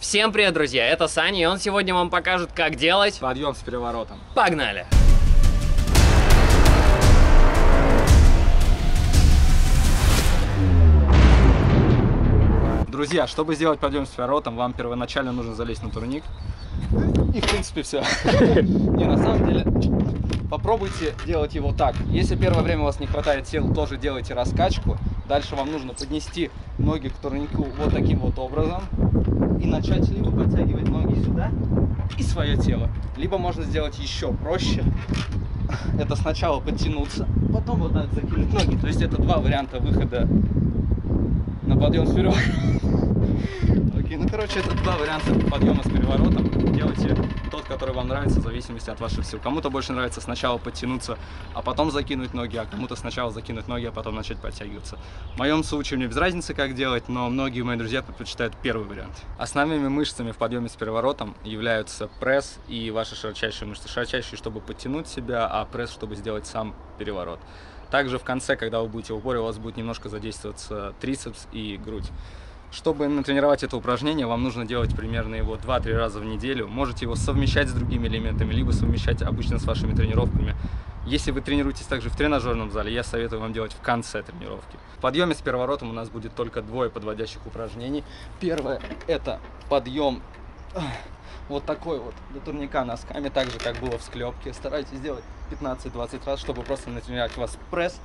Всем привет, друзья! Это Саня, и он сегодня вам покажет, как делать... Подъем с переворотом. Погнали! Друзья, чтобы сделать подъем с переворотом, вам первоначально нужно залезть на турник. И в принципе все. Не, на самом деле, попробуйте делать его так. Если первое время у вас не хватает сил, тоже делайте раскачку. Дальше вам нужно поднести ноги к турнику вот таким вот образом. И начать либо подтягивать ноги сюда и свое тело. Либо можно сделать еще проще. Это сначала подтянуться, потом вот так закинуть ноги. То есть это два варианта выхода на подъем с Окей, ну короче, это два варианта подъема с переворотом. Делайте тот, который вам нравится, в зависимости от ваших сил. Кому-то больше нравится сначала подтянуться, а потом закинуть ноги, а кому-то сначала закинуть ноги, а потом начать подтягиваться. В моем случае мне без разницы, как делать, но многие мои друзья предпочитают первый вариант. Основными мышцами в подъеме с переворотом являются пресс и ваши широчайшие мышцы. Широчайшие, чтобы подтянуть себя, а пресс, чтобы сделать сам переворот. Также в конце, когда вы будете в упоре, у вас будет немножко задействоваться трицепс и грудь. Чтобы натренировать это упражнение, вам нужно делать примерно его 2-3 раза в неделю. Можете его совмещать с другими элементами, либо совмещать обычно с вашими тренировками. Если вы тренируетесь также в тренажерном зале, я советую вам делать в конце тренировки. В подъеме с переворотом у нас будет только двое подводящих упражнений. Первое это подъем вот такой вот до турника носками, так же как было в склепке. Старайтесь сделать 15-20 раз, чтобы просто натренировать вас пресс.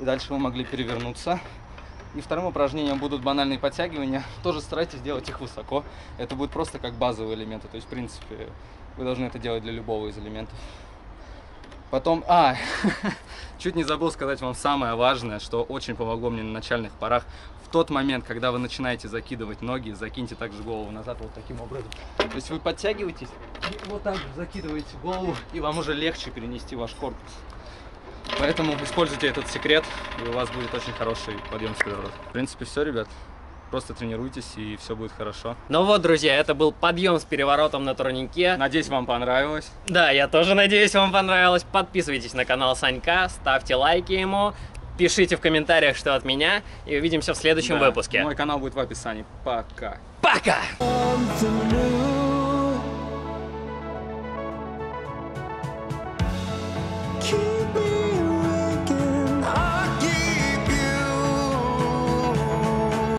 И дальше вы могли перевернуться и вторым упражнением будут банальные подтягивания. Тоже старайтесь делать их высоко. Это будет просто как базовые элементы. То есть, в принципе, вы должны это делать для любого из элементов. Потом, а, чуть не забыл сказать вам самое важное, что очень помогло мне на начальных порах. В тот момент, когда вы начинаете закидывать ноги, закиньте также голову назад вот таким образом. То есть вы подтягиваетесь вот так закидываете голову, и вам уже легче перенести ваш корпус. Поэтому используйте этот секрет, и у вас будет очень хороший подъем переворота. В принципе, все, ребят. Просто тренируйтесь, и все будет хорошо. Ну вот, друзья, это был подъем с переворотом на турнике. Надеюсь, вам понравилось. Да, я тоже надеюсь, вам понравилось. Подписывайтесь на канал Санька, ставьте лайки ему, пишите в комментариях, что от меня, и увидимся в следующем да, выпуске. Мой канал будет в описании. Пока. Пока! Keep